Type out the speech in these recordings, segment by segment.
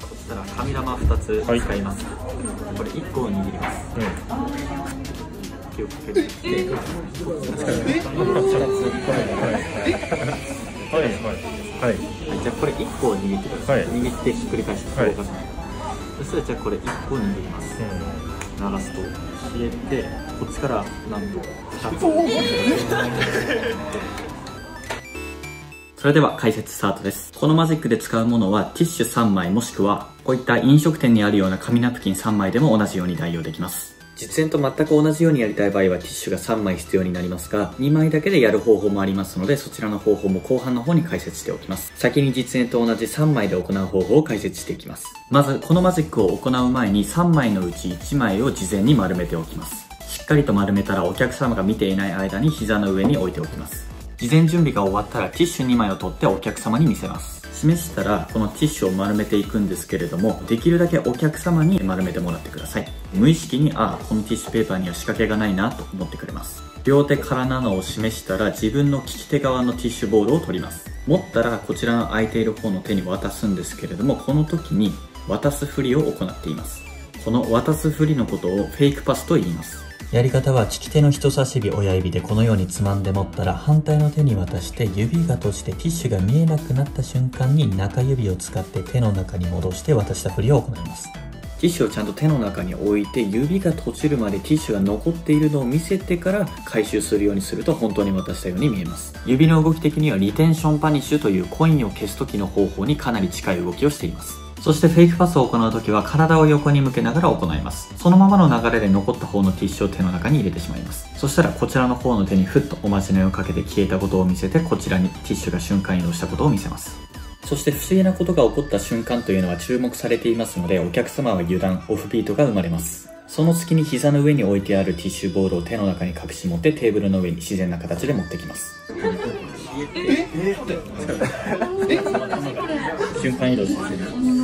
そしたら紙玉2つ使います、これ1個を握ります。気をつけて。はいはいはいじゃあこれ1個を握ってください、はい握ってひっくり返してはい動かす、そしたらじゃあこれ1個握ります鳴らすと消え？てこっちからなんと2つそれでは解説スタートです。このマジックで使うものはティッシュ3枚もしくはこういった飲食店にあるような紙ナプキン3枚でも同じように代用できます。実演と全く同じようにやりたい場合はティッシュが3枚必要になりますが、2枚だけでやる方法もありますので、そちらの方法も後半の方に解説しておきます。先に実演と同じ3枚で行う方法を解説していきます。まず、このマジックを行う前に3枚のうち1枚を事前に丸めておきます。しっかりと丸めたらお客様が見ていない間に膝の上に置いておきます。事前準備が終わったらティッシュ2枚を取ってお客様に見せます。示したらこのティッシュを丸めていくんですけれども、できるだけお客様に丸めてもらってください。無意識に、ああ、このティッシュペーパーには仕掛けがないなと思ってくれます。両手からなのを示したら自分の利き手側のティッシュボールを取ります。持ったらこちらの空いている方の手に渡すんですけれども、この時に渡すふりを行っています。この渡すふりのことをフェイクパスと言います。やり方は利き手の人差し指親指でこのようにつまんで持ったら反対の手に渡して指が閉じてティッシュが見えなくなった瞬間に中指を使って手の中に戻して渡したふりを行います。ティッシュをちゃんと手の中に置いて指が閉じるまでティッシュが残っているのを見せてから回収するようにすると本当に渡したように見えます。指の動き的にはリテンションパニッシュというコインを消す時の方法にかなり近い動きをしていますそしてフェイクパスを行う時は体を横に向けながら行います。そのままの流れで残った方のティッシュを手の中に入れてしまいます。そしたらこちらの方の手にふっとおまじないをかけて消えたことを見せてこちらにティッシュが瞬間移動したことを見せます。そして不思議なことが起こった瞬間というのは注目されていますのでお客様は油断、オフビートが生まれます。その隙に膝の上に置いてあるティッシュボールを手の中に隠し持ってテーブルの上に自然な形で持ってきます。瞬間移動して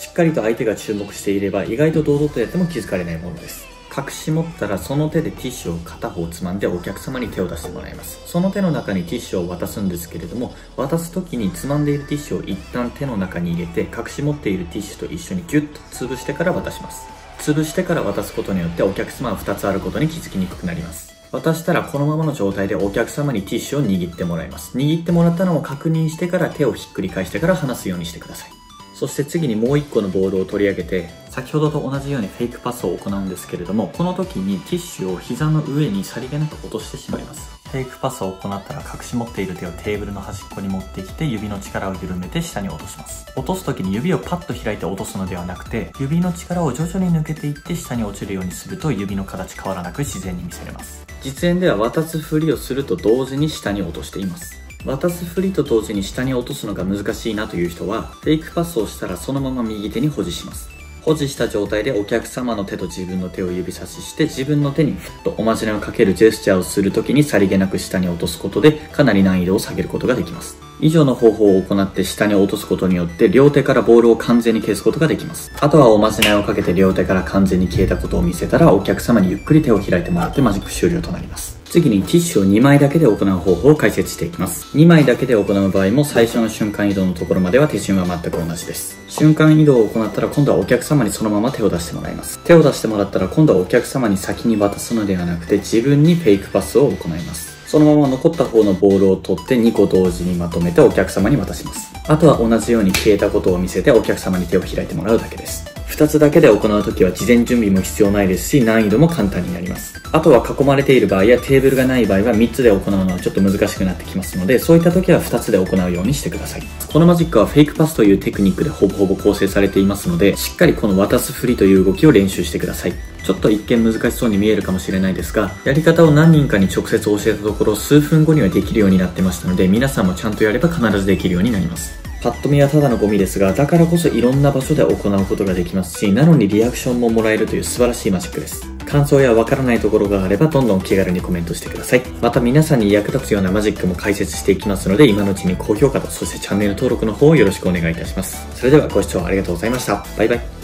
しっかりと相手が注目していれば意外と堂々とやっても気づかれないものです。隠し持ったらその手でティッシュを片方つまんでお客様に手を出してもらいます。その手の中にティッシュを渡すんですけれども渡す時につまんでいるティッシュを一旦手の中に入れて隠し持っているティッシュと一緒にギュッと潰してから渡します。潰してから渡すことによってお客様は2つあることに気づきにくくなります。渡したらこのままの状態でお客様にティッシュを握ってもらいます。握ってもらったのを確認してから手をひっくり返してから離すようにしてください。そして次にもう1個のボールを取り上げて先ほどと同じようにフェイクパスを行うんですけれどもこの時にティッシュを膝の上にさりげなく落としてしまいます。フェイクパスを行ったら隠し持っている手をテーブルの端っこに持ってきて指の力を緩めて下に落とします。落とす時に指をパッと開いて落とすのではなくて指の力を徐々に抜けていって下に落ちるようにすると指の形変わらなく自然に見せれます。実演では渡すふりをすると同時に下に落としています。渡すふりと同時に下に落とすのが難しいなという人はフェイクパスをしたらそのまま右手に保持します。保持した状態でお客様の手と自分の手を指差しして自分の手にふっとおまじないをかけるジェスチャーをするときにさりげなく下に落とすことでかなり難易度を下げることができます。以上の方法を行って下に落とすことによって両手からボールを完全に消すことができます。あとはおまじないをかけて両手から完全に消えたことを見せたらお客様にゆっくり手を開いてもらってマジック終了となります。次にティッシュを2枚だけで行う方法を解説していきます。2枚だけで行う場合も最初の瞬間移動のところまでは手順は全く同じです。瞬間移動を行ったら今度はお客様にそのまま手を出してもらいます。手を出してもらったら今度はお客様に先に渡すのではなくて自分にフェイクパスを行います。そのまま残った方のボールを取って2個同時にまとめてお客様に渡します。あとは同じように消えたことを見せてお客様に手を開いてもらうだけです。2つだけで行うときは事前準備も必要ないですし難易度も簡単になります。あとは囲まれている場合やテーブルがない場合は3つで行うのはちょっと難しくなってきますのでそういった時は2つで行うようにしてください。このマジックはフェイクパスというテクニックでほぼほぼ構成されていますのでしっかりこの渡す振りという動きを練習してください。ちょっと一見難しそうに見えるかもしれないですがやり方を何人かに直接教えたところ数分後にはできるようになってましたので皆さんもちゃんとやれば必ずできるようになります。パッと見はただのゴミですが、だからこそいろんな場所で行うことができますし、なのにリアクションももらえるという素晴らしいマジックです。感想やわからないところがあれば、どんどん気軽にコメントしてください。また皆さんに役立つようなマジックも解説していきますので、今のうちに高評価と、そしてチャンネル登録の方をよろしくお願いいたします。それではご視聴ありがとうございました。バイバイ。